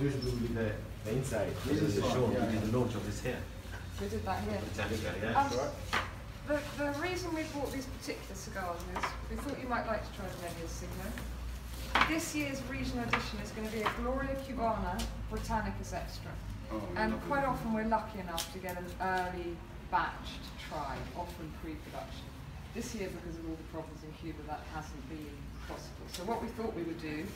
inside. This is the show. We did the launch of this here. We did that here. Britannica, yeah. Um, the, the reason we bought these particular cigars is we thought you might like to try the Medio Siglo. This year's regional edition is going to be a Gloria Cubana Britanicas Extra. and quite often we're lucky enough to get an early batch to try, often pre-production. This year, because of all the problems in Cuba, that hasn't been possible. So what we thought we would do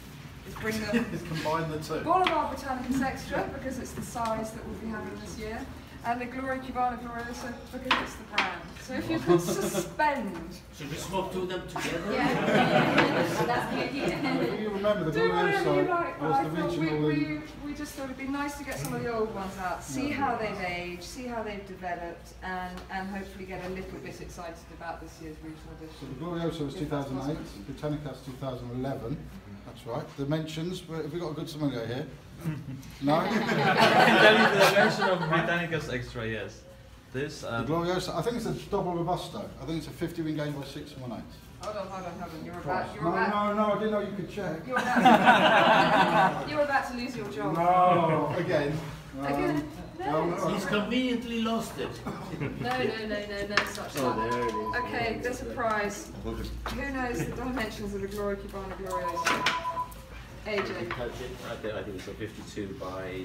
is bring them Let's combine the two. Bolivar Britanicas Extra, because it's the size that we'll be having this year, and the Gloria Cubana Gloriosa, because it's the brand. So if you could suspend, Should we swap two of them together? Yeah, That's the idea. You remember the do whatever you like, but was I the thought we, we, we just thought it'd be nice to get some of the old ones out, see how they've aged, see how they've developed, and, and hopefully get a little bit excited about this year's regional So edition. the Gloriosa was If that's 2008, Britanicas 2011. That's right. Dimensions, have we got a good sommelier here? No? I can tell you the dimension of Britanicas Extra, yes. This, The um, Glorioso, I think it's a double robusto. I think it's a 50 ring gauge by 6 and 1 8. Hold on, hold on, hold on, you're about, No, you're about, no, no, I didn't know you could check. you're about, you're about to lose your job. No, again. Um, Again, no. no, He's conveniently lost it. No, no, no, no, no such Oh, there it is. Okay, there's a prize. Who knows the dimensions of the Gloria Cubana Gloriosa? AJ. I think, I think it's a 52 by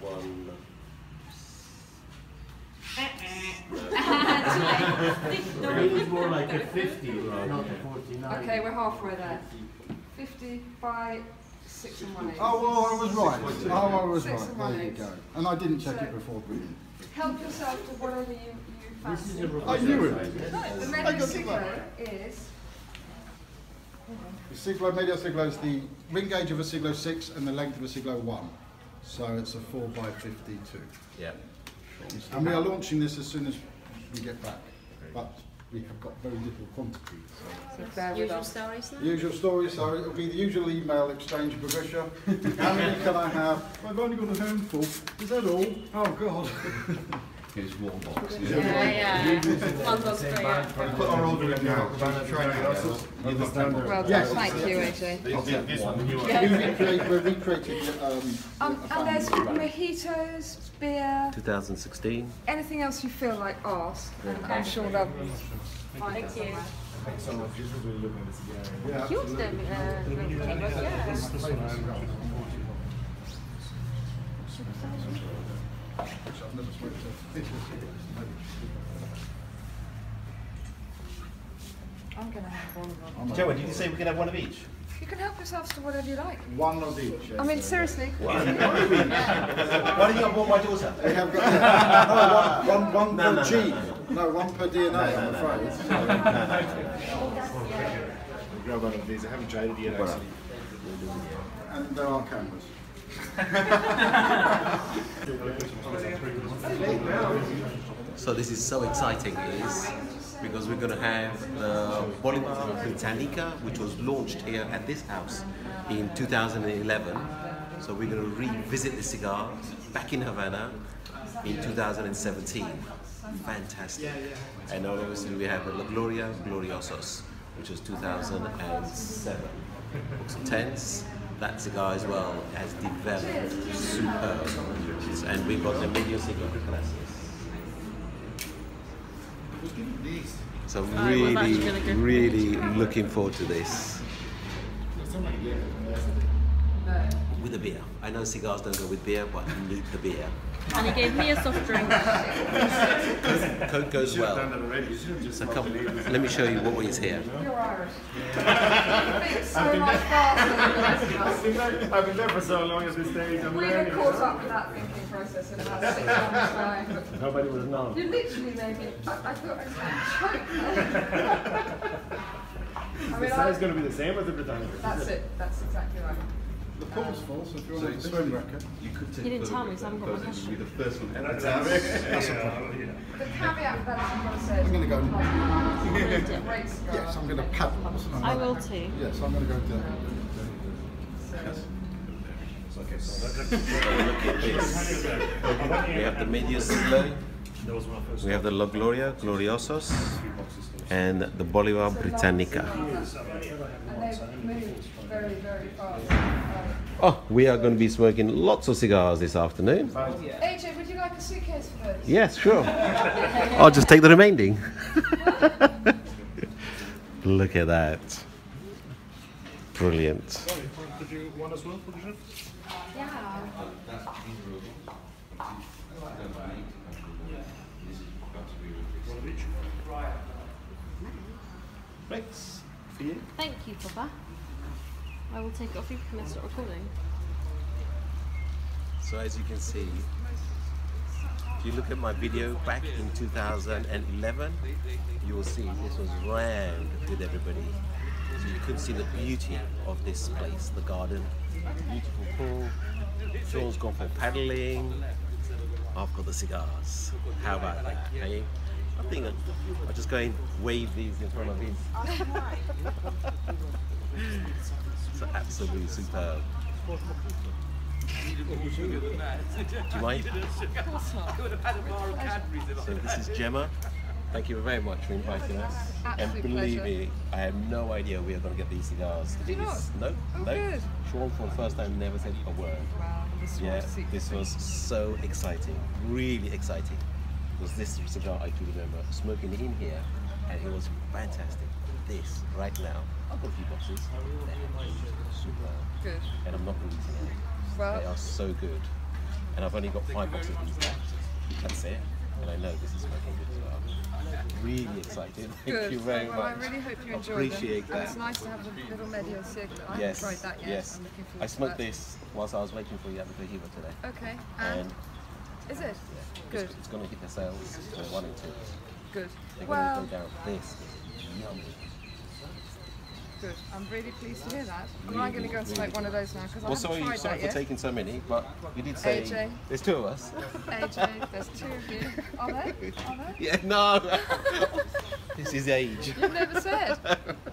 1. It is more like a 50, not a 49. Okay, we're halfway there. 50 by 6 and 1 8. Oh, well, I was right. Oh, I was Six right. and There you one-eighth. go. And I didn't check So- it before, brilliant. Help yourself to whatever you, you This is fancy. a I knew it. No, the I Medio got Siglo is. The Siglo, Medio Siglo is the ring gauge of a Siglo 6 and the length of a Siglo 1. So it's a 4 by 52. Yeah. And we are launching this as soon as we get back. But we have got very little quantity. So bear with Usual us. stories now? Usual story, so it'll be the usual email exchange with Patricia. How many can I have? I've only got a handful. Is that all? Oh God. Here's one box. Yeah, yeah. One box per year. Put our order in now. Well done, Yes. thank you, AJ. We recreate, we're recreating um, Um, and there's mojitos, beer, 2016. anything else you feel like ask, and I'm sure they'll find Thank it you. somewhere. Yeah, Cute, the uh, ring tables, yeah. I'm going to have one of them. Joe, did you say we could have one of each? You can help yourselves to whatever you like. One of each. I mean, seriously. Why did you not want my daughter? We have got no, one, one, one No, per no, gene. No, one per DNA, I'm afraid. grab one of these. I haven't tried it yet, actually. And there are cameras. So this is so exciting is because we're going to have the Bolivar Britannica, which was launched here at this house in 2011. So we're going to revisit the cigar back in Havana in 2017. Fantastic. And obviously we have the La Gloria Gloriosos, which was 2007. Books Tens. That cigar as well has developed superb. And we've got the Medio Cigar Gracias. So really, really looking forward to this. With a beer. I know cigars don't go with beer, but you need the beer. And he gave me a soft drink. Coke goes well. So come, let me show you what is here. You're Irish. you think so much faster than the rest of us. I've been there for so long at this stage. I'm We have learning. caught up with that thinking process in about six months' time. Nobody would have known. You literally made me. I, I thought I was going to choke. I The mean, size I, going to be the same as the Britannica. that's it. That's exactly right. The pool's full, so if you want to swim record. You could take. He didn't tell me, so I haven't got my question. the first one. That's a problem. The caveat with that is I'm going to say. I'm gonna go. Great cigar. Yes, I'm going to paddle. I will too. Yes, I'm going to go do look at this. We have the Medio Siglo, we have the La Gloria Gloriosos, and the Bolivar Britannica. And they've moved very, very fast. Oh, we are going to be smoking lots of cigars this afternoon. AJ, would you like a suitcase for those? Yes, sure. I'll just take the remaining. Look at that. Brilliant. Did you want as well for the chef? One of each. Thanks. For you. Thank you, Papa. I will take it off you. Can I start recording? So as you can see, if you look at my video back in 2011, you will see this was rammed with everybody. So you couldn't see the beauty of this place, the garden, beautiful pool. Sean's gone for paddling. I've got the cigars. How about that? Hey? I think I'll I'll just go and wave these in front of him. it's absolutely superb. Do you mind? So this is Jemma. Thank you very much for inviting us. and believe pleasure. me, I have no idea we are going to get these cigars. you It is- No, Oh, no. good. Sean for the first time never said a word. Wow, this Yeah, this was so exciting, really exciting. Because this cigar I can remember smoking in here, and it was fantastic. This right now, I've got a few boxes. They're super, Good. and I'm not releasing any. They Well, are so good, and I've only got five boxes of these left. That's it, and I know this is smoking good as well. Really excited. Thank good. you very well, I really hope you enjoy Appreciate them. And it's nice to have a little medio cigarette. I Yes, haven't tried that yet. yes. I'm looking forward I to smoked that. this whilst I was waiting for you at the Cohiba today, Okay. And, and is it? Good. it's, it's going to hit the sales. So one and two. Good. They're Well, going to go down. This is yummy. Good. I'm really pleased to hear that. I'm not going to go and Really, smoke one of those now because I Well, haven't sorry, tried sorry that for yet. taking so many, but you did say AJ. there's two of us. AJ, there's two of you. Are there? Are there? Yeah, no. this is age. You've never said.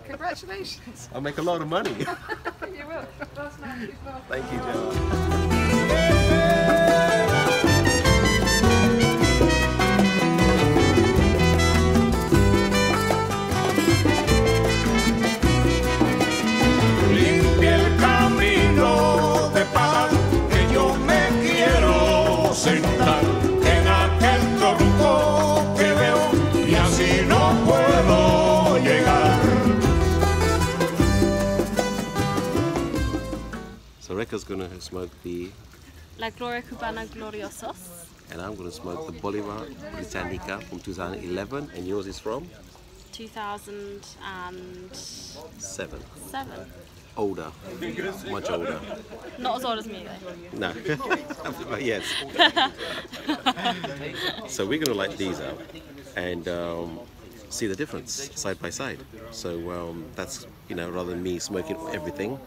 Congratulations. I'll make a lot of money. you will. That's nice as well. Thank you, Joe. So Rekha's gonna smoke the, La Gloria Cubana Gloriosos, and I'm gonna smoke the Bolivar Britannica from 2011, and yours is from 2007. seven. Older, much older. Not as old as me though. No, But yes. so we're gonna light these up and um, see the difference side by side. So um, that's you know rather than me smoking everything.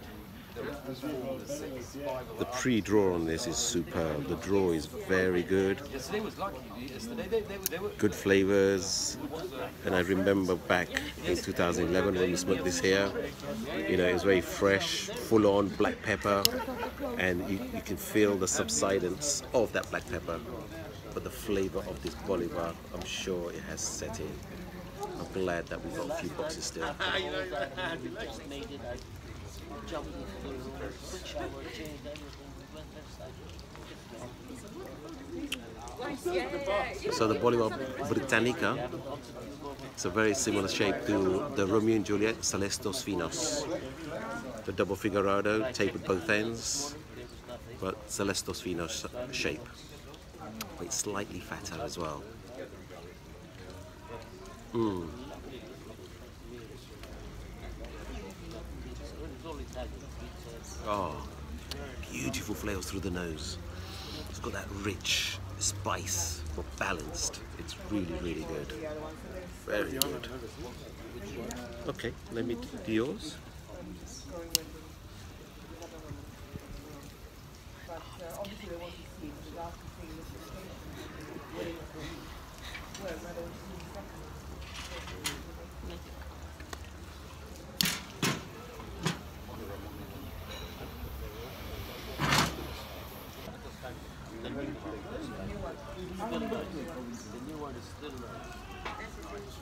The pre-draw on this is superb. The draw is very good. Good flavors. And I remember back in 2011 when we smoked this here, you know, it was very fresh, full-on black pepper, and you, you can feel the subsidence of that black pepper. But the flavor of this Bolivar, I'm sure it has set in. I'm glad that we've got a few boxes still. So the Bolivar Britannica, it's a very similar shape to the Romeo and Juliet Celestos Finos. The double figurado, tapered both ends, but Celestos Finos shape. But it's slightly fatter as well. Mm. Oh, beautiful flavors through the nose. It's got that rich spice, but balanced. It's really, really good. Very good. Okay, let me do yours.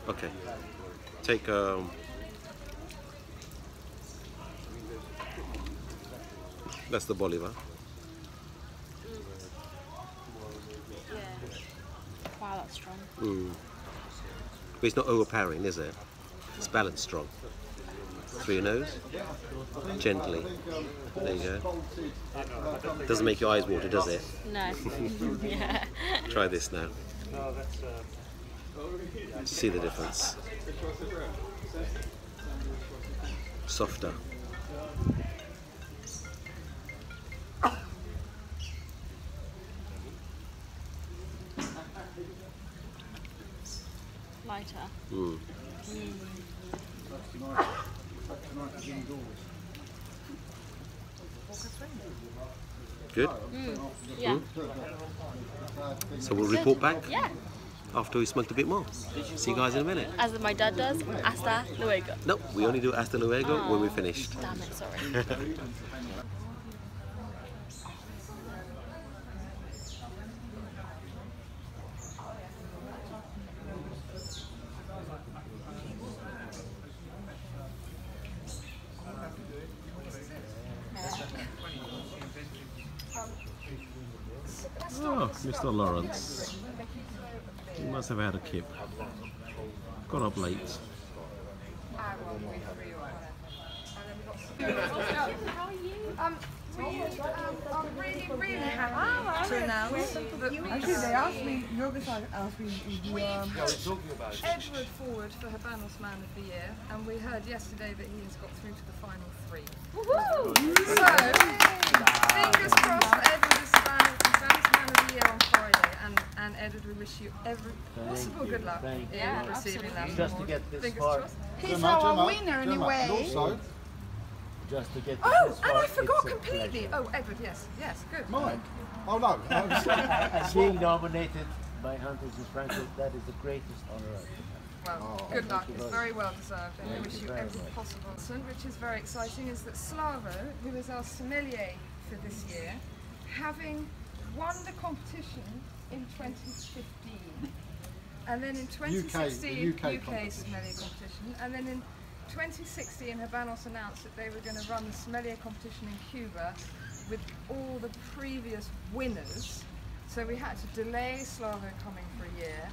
Okay. Take um. That's the Bolivar. Yeah. Wow, that's strong. Mm. But it's not overpowering, is it? It's balanced strong. Through your nose, gently. There you go. Doesn't make your eyes water, does it? No. yeah. Try this now. See the difference. Softer. Lighter. Mm. Good. Mm. Yeah. So we'll report back Yeah. After we smoked a bit more. See you guys in a minute. As my dad does, hasta luego. No, we only do hasta luego when we're finished. Damn it, sorry. Must have had a kip. Got up late. Um, we um, are really, really happy to announce that Actually, they asked me, Yorgos asked me if you, um, Edward Forward for Habanos Man of the Year, and we heard yesterday that he has got through to the final three. So, fingers crossed for Edward is Habanos Habanos Man of the Year on Friday, and, and Edward, we wish you every possible good luck Thank in you. receiving that Just to get this Fingers far. crossed. he's our Jemma, winner anyway. and Just to get Oh, this and far, I forgot completely. Oh, Edward, yes, yes, good. Mike. Oh no. I Being nominated by Hunters in Frankau, that is the greatest honor. Well, Oh, good luck. It's very very well deserved, and we wish you you every much. possible. And which is very exciting is that Slavo, who is our sommelier for this year, having won the competition in 2015, and then in 2016 UK competition. sommelier competition, and then in 2016 Habanos announced that they were going to run the sommelier competition in Cuba with all the previous winners. So we had to delay Slavo coming for a year.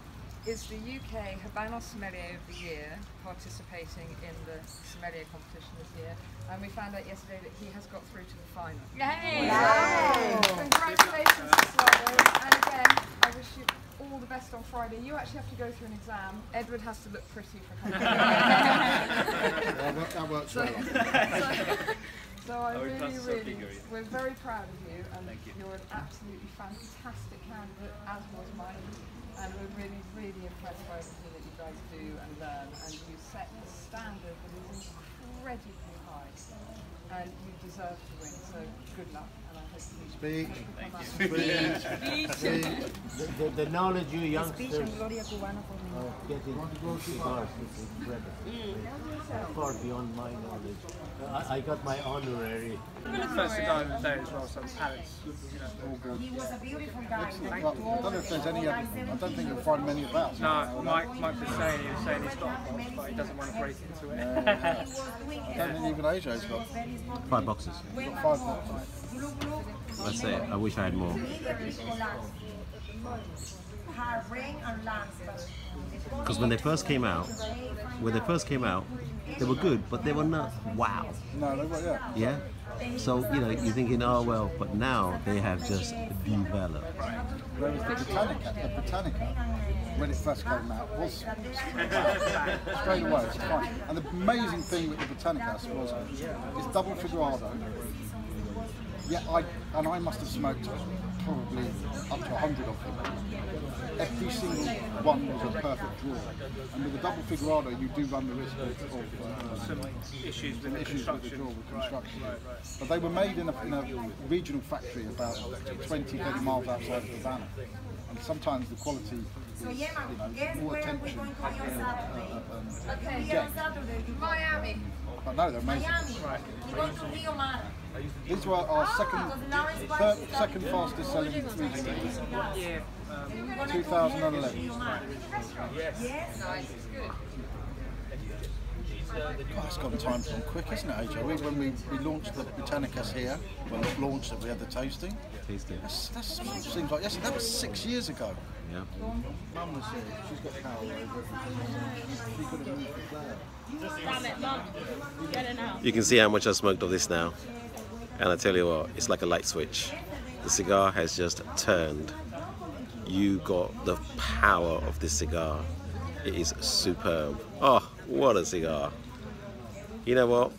Is the UK Habanos Sommelier of the Year participating in the sommelier competition this year? And we found out yesterday that he has got through to the final. Yay! So, congratulations to Slavo. And again, I wish you all the best on Friday. You actually have to go through an exam. Edward has to look pretty for coming. that works- that works So, well. so, so I Our really, classes really, bigger, yeah. we're very proud of you, and Thank you. are an absolutely fantastic candidate, as was mine. And we're really, really impressed by everything that you guys do and learn, and you set a standard that is incredibly high, and you deserve to win. So good luck, and I hope you Speak. The, the, the knowledge you youngsters are getting from cigars is incredible. Mm. Far beyond my knowledge. I, I got my honorary. First cigar of the day as well, so Alex, you know, all good. He was a beautiful guy. I don't know if there's any. I don't think you'll find many about. No, Mike, Mike was saying he was saying he's got a box, but he doesn't want to break into it. I don't think even AJ's got, Five boxes. got five boxes. That's it. I wish I had more. Because when they first came out, when they first came out, they were good, but they were not wow. No, they got yeah. Yeah. So you know, you're thinking, oh well, but now they have just developed. Whereas the Britannica, the Britannica, when it first came out, was straight away. It's fine. And the amazing thing with the Britannica was it's double figurado. Yeah, I and I must have smoked probably up to hundred of them. Every single one was a perfect draw. And with the double figurado, you do run the risk of, of uh, Some issues with some the issues with the draw with construction. But they were made in a, in a regional factory about 20, 30 miles outside of Havana. And sometimes the quality is you know, more attention. Uh, uh, um, Okay, get. Miami. But no, they're amazing. These were our second, third, second fastest selling regional. What year? Um, 2011. Nice, good. God, it's gone time's gone quick, isn't it, AJ? We, when we, we launched the Britanicas here, well not launched it, we had the tasting. Tasting. That's, that seems like yes, that was six years ago. Yeah. Mum was here. She's got power over everything. She could have moved the flower. It, Mum. Get it now. You can see how much I smoked of this now. And I tell you what, it's like a light switch. The cigar has just turned. You got the power of this cigar. It is superb. Oh, what a cigar. You know what?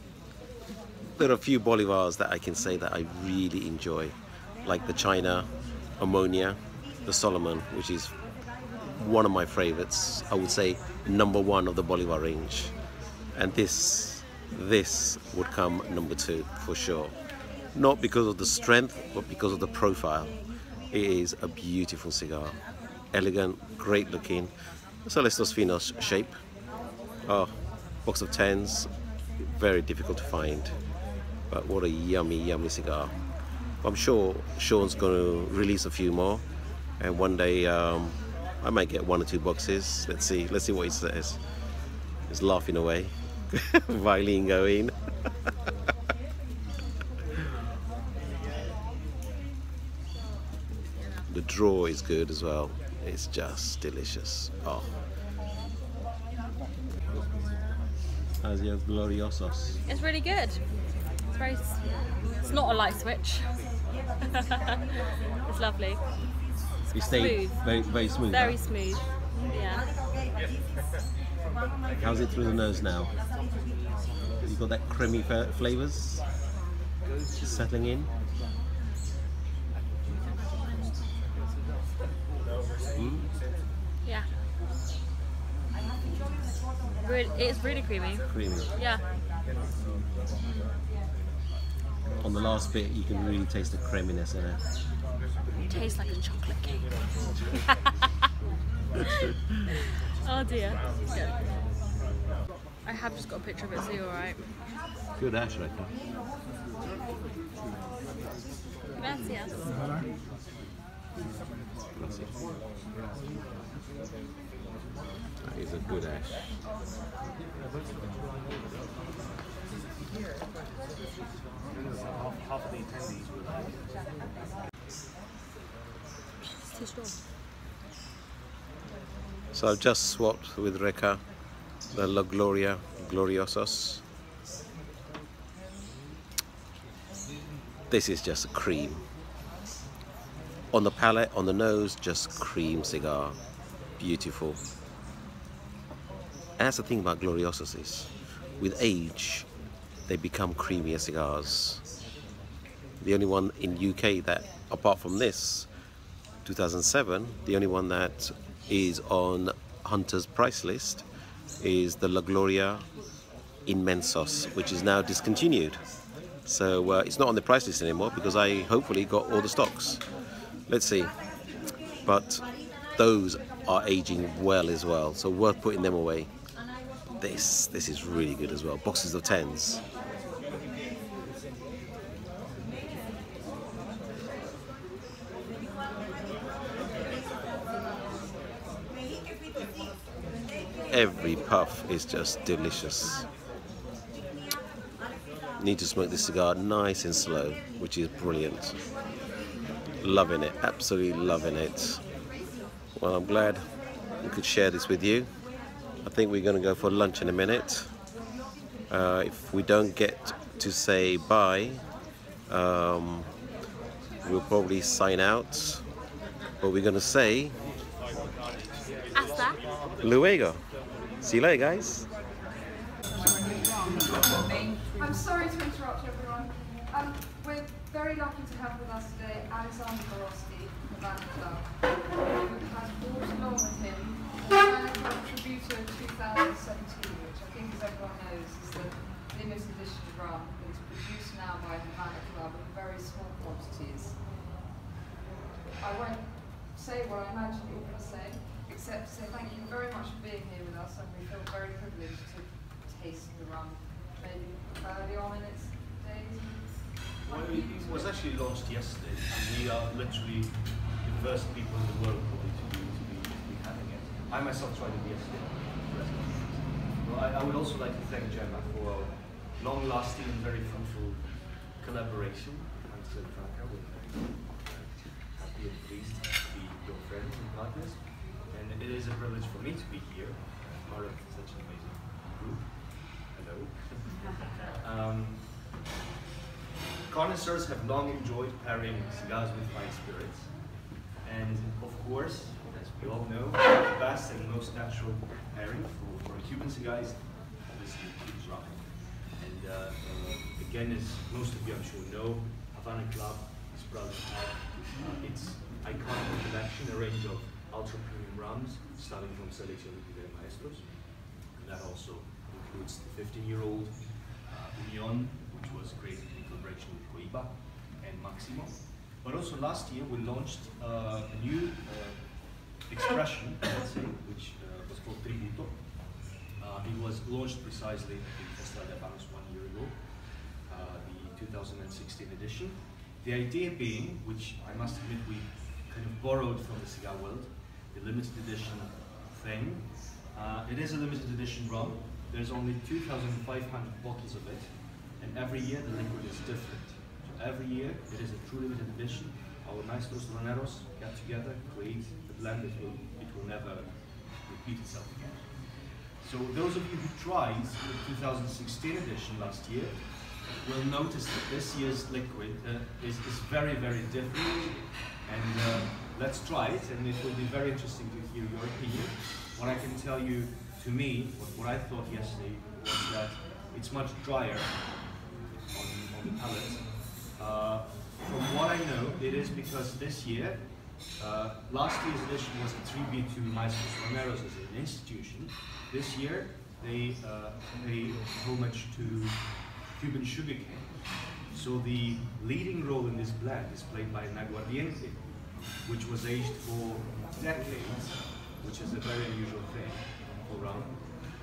There are a few Bolivars that I can say that I really enjoy, like the China, Ammonia, the Solomon, which is one of my favorites. I would say number one of the Bolivar range. And this, this would come number two for sure. Not because of the strength, but because of the profile. It is a beautiful cigar. Elegant, great looking. Celestos Finos shape. Oh, box of tens, very difficult to find. But what a yummy, yummy cigar. I'm sure Sean's going to release a few more, and one day um, I might get one or two boxes. Let's see. Let's see what he says. He's laughing away. Violin going. the draw is good as well. It's just delicious. Oh. How's your gloriosos? It's really good. It's very. It's not a light switch. it's lovely. You stay Smooth. very, very smooth. Very huh? smooth. Yeah. How's it through the nose now? You've got that creamy flavors settling in. Yeah. Really, it's really creamy. Creamy. Yeah. On the last bit, you can really taste the creaminess in it. It Tastes like a chocolate cake. oh dear. Yeah. I have just got a picture of it, so you're alright. Good ash, right there. Gracias. That is a good ash. So I've just swapped with Rekha the La Gloria Gloriosos. This is just a cream. On the palate, on the nose, just cream cigar. Beautiful. That's the thing about Gloriosos is, with age, they become creamier cigars. The only one in UK that, apart from this, 2007, the only one that is on Hunter's price list is the La Gloria Inmensos, which is now discontinued. So uh, it's not on the price list anymore because I hopefully got all the stocks. Let's see. But those are aging well as well, so worth putting them away. This this is really good as well. Boxes of tens. Every puff is just delicious. Need to smoke this cigar nice and slow, which is brilliant. Loving it, absolutely loving it. Well, I'm glad we could share this with you. I think we're going to go for lunch in a minute. Uh, if we don't get to say bye, um, we'll probably sign out. But we're going to say Hasta. luego. See you later, guys. I'm sorry to interrupt everyone. Um, we're very lucky to have with us Alexander from the Havana Club, who has brought along with him the Havana Club Tributo 2017, which I think, as everyone knows, is the limited edition rum that is produced now by the Havana Club in very small quantities. I won't say what I imagine you're going to say, except to say thank you very much for being here with us, and we feel very privileged to taste the rum, maybe early on in its it was actually launched yesterday, and we are literally the first people in the world probably to be, to be, to be having it. I myself tried it yesterday. Well, I, I would also like to thank Jemma for a long-lasting and very fruitful collaboration Hans and Frankau. We're happy and pleased to be your friends and partners. And it is a privilege for me to be here, part of such an amazing group. Hello. um, connoisseurs have long enjoyed pairing cigars with fine spirits. And of course, as we all know, the best and most natural pairing for, for a Cuban cigar is obviously Cuban rum. And uh, uh, again, as most of you I'm sure know, Havana Club is proud to have uh, its iconic collection, a range of ultra premium rums, starting from Selección de Maestros. And that also includes the 15-year-old uh, Union, which was created collaboration with Cohiba and Maximo. But also last year we launched uh, a new uh, expression, let's say, which uh, was called Tributo. Uh, it was launched precisely in Festival de Habanos one year ago, uh, the 2016 edition. The idea being, which I must admit we kind of borrowed from the cigar world, the limited edition thing. Uh, it is a limited edition rum. There's only 2,500 bottles of it, and every year the liquid is different. So every year it is a true limited edition. Our maestros roneros get together, create a blend that will it will never repeat itself again. So those of you who tried the 2016 edition last year will notice that this year's liquid uh, is, is very, very different. And uh, let's try it, and it will be very interesting to hear your opinion. What I can tell you, to me, what, what I thought yesterday was that it's much drier Uh, from what I know, it is because this year, uh, last year's edition was a tribute to Maestros Roneros as an institution. This year, they uh, pay homage to Cuban sugarcane. So the leading role in this blend is played by Naguardiente, which was aged for decades, which is a very unusual thing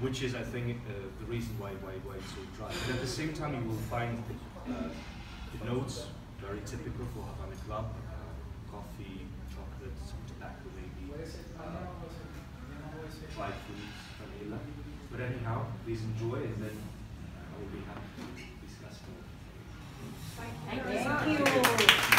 which is, I think, uh, the reason why, why, why it's so dry. But at the same time, you will find uh, the notes very typical for Havana Club, uh, coffee, chocolate, some tobacco maybe, uh, dried fruits, vanilla. But anyhow, please enjoy and then I will be happy to discuss more. Thank you.